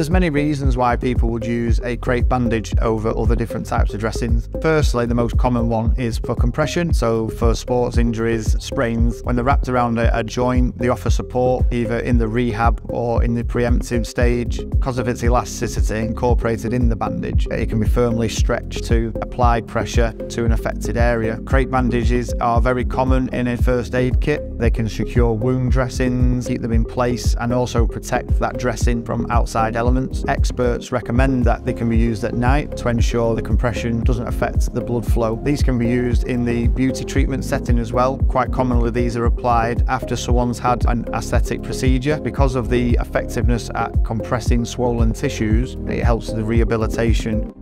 There's many reasons why people would use a crepe bandage over other different types of dressings. Firstly, the most common one is for compression. So for sports injuries, sprains, when they're wrapped around a, a joint, they offer support either in the rehab or in the preemptive stage. Because of its elasticity incorporated in the bandage, it can be firmly stretched to apply pressure to an affected area. Crepe bandages are very common in a first aid kit. They can secure wound dressings, keep them in place, and also protect that dressing from outside elements. Experts recommend that they can be used at night to ensure the compression doesn't affect the blood flow. These can be used in the beauty treatment setting as well. Quite commonly, these are applied after someone's had an aesthetic procedure. Because of the effectiveness at compressing swollen tissues, it helps the rehabilitation